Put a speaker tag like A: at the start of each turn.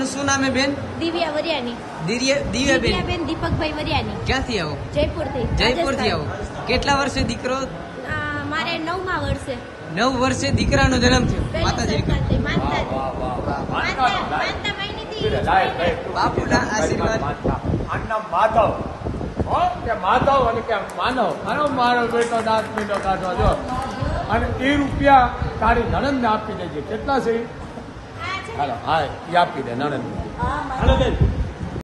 A: આપનું શું નામ હે બેન?
B: દિવ્યા વરિયાની.
A: દિવ્યા
B: બેન? દીપકભાઈ વરિયાની.
A: ક્યાંથી આવો?
B: જયપુરથી
A: જયપુરથી આવો. કેટલા વર્ષે દીકરો?
B: મારે નવમા વર્ષે.
A: નવ વર્ષે દીકરાનો જન્મ થયો. માતાજી બાપુના આશીર્વાદ.
C: માધવ. કે માધવ અને કે માનવ. મારો મારો બેટો દાંત મીંડો કાઢવા જો. અને એ રૂપિયા તારી નણંદને આપી દેજે. કેટલા છે? હાલો હા એ આપી દે નણંદ. હાલો બેન.